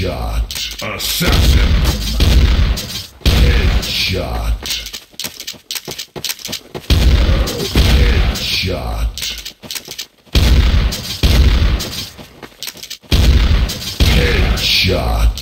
Headshot. Assassin. Headshot. Headshot. Headshot.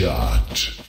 shot.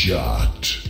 Shot.